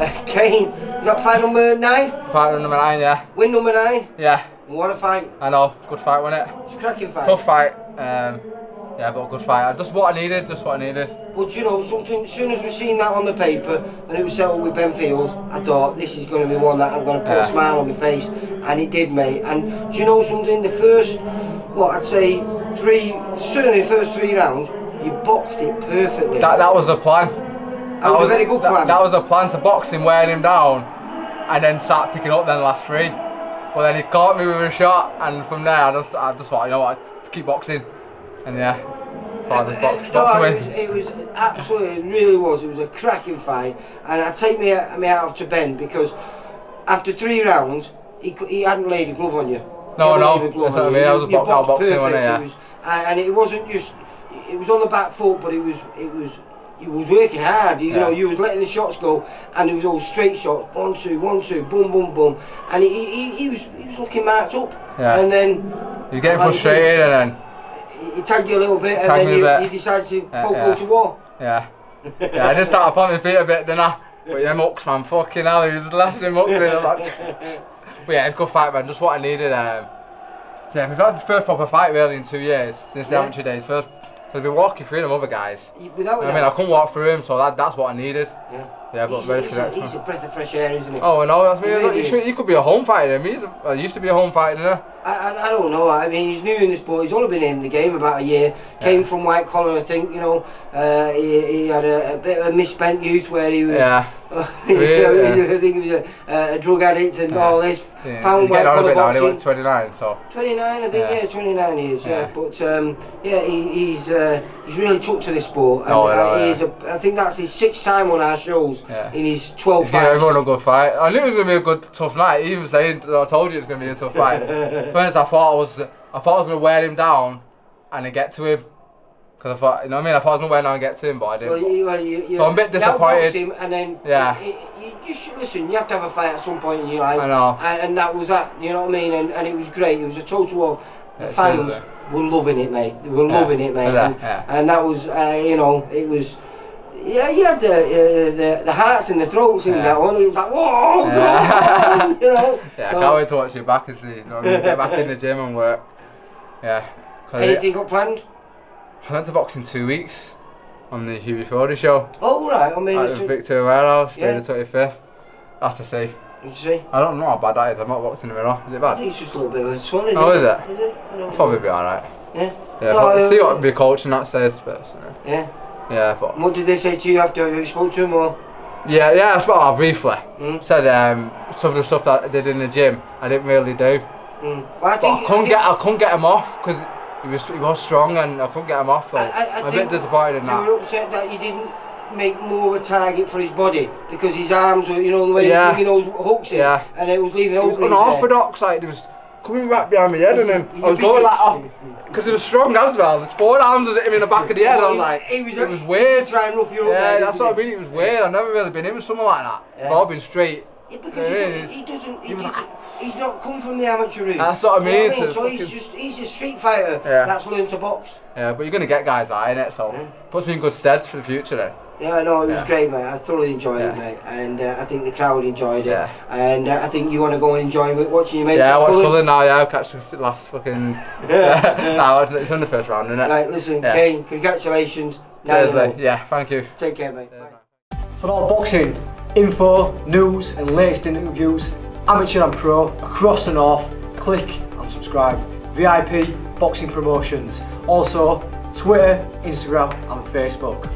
Uh, Kane, is that fight number nine? Fight number nine, yeah. Win number nine? Yeah. What a fight. I know. Good fight, wasn't it? It's a cracking fight. Tough fight. Um, yeah, but a good fight. Just what I needed. Just what I needed. But you know, something. As soon as we seen that on the paper and it was settled with Benfield, I thought this is going to be one that I'm going to put Yeah. a smile on my face, and it did, mate. And do you know something? The first, what I'd say, three, certainly the first three rounds, you boxed it perfectly. That that was the plan. That was a very good that- plan. That, was the plan to box him, wearing him down, and then start picking up then the last three. But then he caught me with a shot, and from there I just I just thought, you know what, to keep boxing, and yeah, I'd box, uh, No, box it was, it was absolutely, it really was. It was a cracking fight, and I take me me out of to Ben because after three rounds, he he hadn't laid a glove on you. No, no, laid a glove that's what I mean, was a box- out boxing, perfect. it, yeah. It was, and it wasn't just, it was on the back foot, but it was, it was. You was working hard, you Yeah. know. You was letting the shots go, and it was all straight shots, one two, one two, boom, boom, boom, and he, he, he was he was looking marked up, Yeah. and then He's getting like you said, frustrated, and then he, he tagged you a little bit, and then you, bit. you decided to Yeah, go, yeah. go to war. yeah, yeah, I just started pointing my feet a bit, didn't I? But yeah, Mux man, fucking hell, he was lashing him up. Was like, but yeah, it's a good fight, man. Just what I needed. Um, so yeah, we've had the first proper fight really in two years since the amateur days. First, because been walking through them other guys. Without I mean, I couldn't walk through him, so that, that's what I needed. Yeah. Yeah, but he's, ready for a, that. he's a breath of fresh air, isn't he? Oh, I know. That's He really he, should- he could be a home fighter. He's a, well, he used to be a home fighter, didn't he? I, I, I don't know. I mean, he's new in the sport. He's only been in the game about a year. Came from white collar, I think. You know, uh, he, he had a, a bit of a misspent youth where he was. Yeah. you know, Really? I think he was a, a drug addict and Yeah. all this. yeah. Found He's white getting on a collar bit now. He boxing. 29, so 29, I think. Yeah. Yeah, 29 years. Yeah, Yeah. but um, yeah, he, he's uh, he's really took to this sport. And, Oh, I uh, yeah. he's a, I think that's his sixth time on our shows Yeah. in his 12 he's giving fights. everyone a good fight. I knew it was gonna be a good, tough night. He was saying, I told you it was gonna be a tough fight. First, I thought I was, I thought I was gonna wear him down and then get to him. Cause I thought, you know what I mean? I thought I was gonna wear him down and get to him, but I didn't. Well, you, well, you, you, So I'm a bit disappointed. Him and then Yeah. You, should listen. You have to have a fight at some point in your life. I know. And, and that was that. You know what I mean? And, and it was great. It was a total of the it's fans really- were loving it, mate. They were Yeah. loving it, mate. Yeah, and, yeah. and that was, uh, you know, it was. Yeah, you had the, uh, the the hearts and the throats and Yeah. that one. It was like, whoa, Yeah. you know. Yeah, So, I can't wait to watch you back and see. You know what I mean? Get back in the gym and work. Yeah. Anything got planned? I went to box in two weeks on the Hughie Fordy show Oh right, I mean, at the Victoria Warehouse, Yeah. May the 25th. That's to see. you see, I don't know how bad that is. I'm not boxing in a minute. Is it I bad? think it's just a little bit of a swelling. Oh, isn't it? Is it? I don't I'll know. probably be alright. Yeah. Yeah, No, see what the coach and that says first. Yeah. Yeah, but What did they say to you after you spoke to him or? yeah, yeah. That's what I briefly Mm. said. Um, some of the stuff that I did in the gym, I didn't really do. Mm. Well, I think, I couldn't think- get, I couldn't get him off because he was, he was strong and I couldn't get him off. So I, I, I I'm a bit disappointed in that. You were upset that you didn't make more of a target for his body because his arms were, you know, the way Yeah. he was those hooks in, Yeah. and it was leaving It was openings there. Like it was coming right behind me head, and then I was going like off because oh, he was strong as well. His forward arms was hitting me in the back of the head. I was like, he was, it was weird. trying rough you up Yeah, that's what I mean. It was weird. I've never really been in with someone like that. Yeah. I've been straight. Yeah, because he, he doesn't. He, He like- he's not come from the amateur route. That's what I You know mean, so So he's just he's a street fighter Yeah. that's learned to box. Yeah, but you're gonna get guys like in it, so Yeah. puts me in good stead for the future then. Yeah, no, it was Yeah. great, mate. I thoroughly enjoyed it, mate, and uh, I think the crowd enjoyed it. Yeah. And uh, I think you want to go and enjoy watching your mate. Yeah, I watched Cullen. Cullen now. Yeah, I'll catch the last fucking. no, it's on the first round, isn't it? Right, listen, Yeah. Kane, congratulations. Now Cheers, you Yeah, thank you. Take care, mate. Cheers, Bye. mate. For all boxing info, news, and latest interviews, amateur and pro across the north, click and subscribe. VIP Boxing Promotions. Also, Twitter, Instagram, and Facebook.